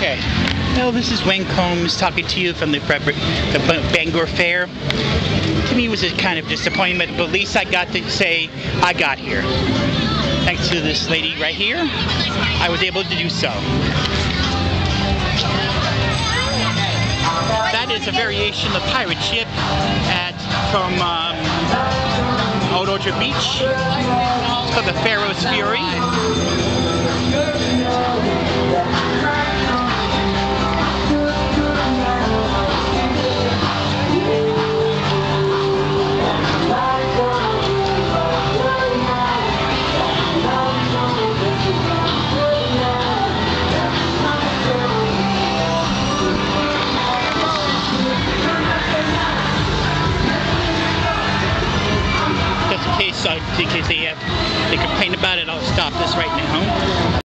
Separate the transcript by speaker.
Speaker 1: Okay. Well, this is Wayne Combs talking to you from the, the Bangor Fair. To me, it was a kind of disappointment, but at least I got to say I got here. Thanks to this lady right here, I was able to do so. That is a variation of pirate ship at from um, Old Orchard Beach. It's called the Pharaoh's Fury. So because they, have, they complain about it, I'll stop this right now.